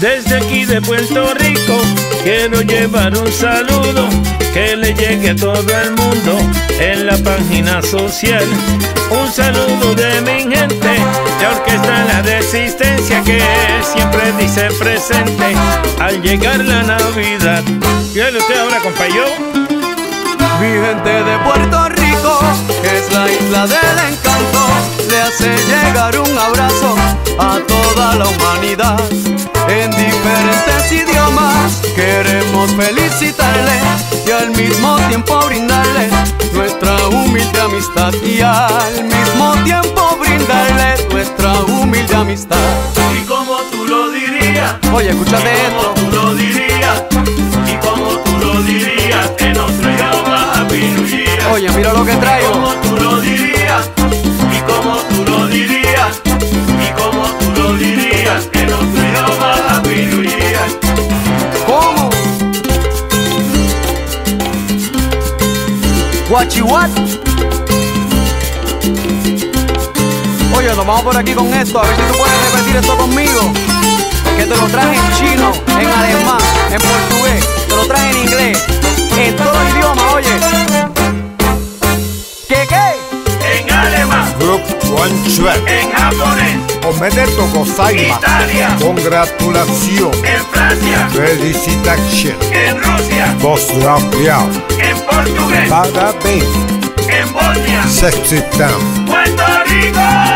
de Puerto Rico quiero llevar un saludo que le llegue a todo el mundo en la página social. Un saludo de mi gente, de Orquesta La Resistencia que siempre dice presente al llegar la Navidad. ¿Qué usted ahora, compañero? Mi gente de Puerto Rico, que es la isla del encanto, le hace llegar un abrazo a toda la humanidad. En diferentes idiomas queremos felicitarle y al mismo tiempo brindarle nuestra humilde amistad y al mismo tiempo brindarle nuestra humilde amistad. Y como tú lo dirías, Oye, escúchate esto. tú lo dirías, y como tú lo dirías, en otro idioma. Oye, mira lo que como traigo. What? Oye, nos vamos por aquí con esto, a ver si tú puedes repetir esto conmigo. Konnichiwa En japonés. Omedeto gozaima Italia. Congratulación En Francia. Felicitación En Rusia. Pozdravljam En portugués Parabéns. En Bosnia. Sepsitam Puerto Rico.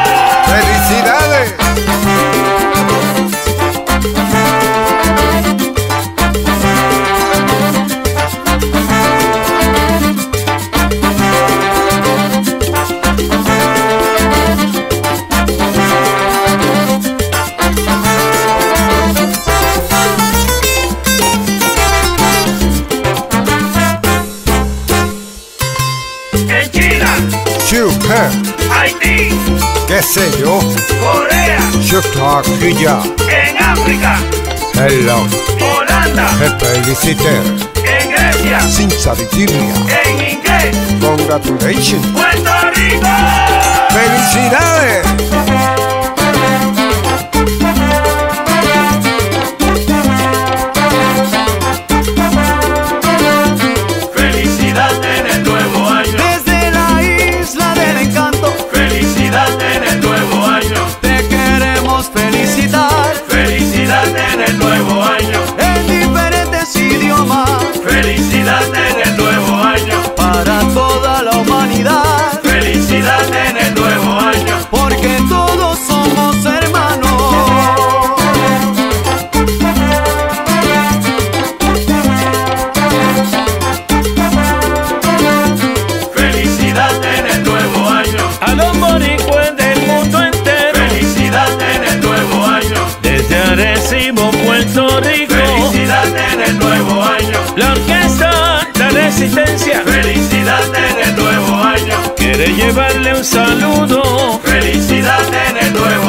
En China, Super. Haití, ¿Qué sé yo? Corea, Şükrakıya. en África, Hello. Holanda, Te felicité. en Grecia, Sinceridad. en inglés, Congratulations. Puerto Rico. ¡Felicidades! En el nuevo Puerto Rico, Felicidad en el nuevo año. la orquesta La Resistencia Felicidad en el nuevo año. quiere llevarle un saludo Felicidad en el nuevo año.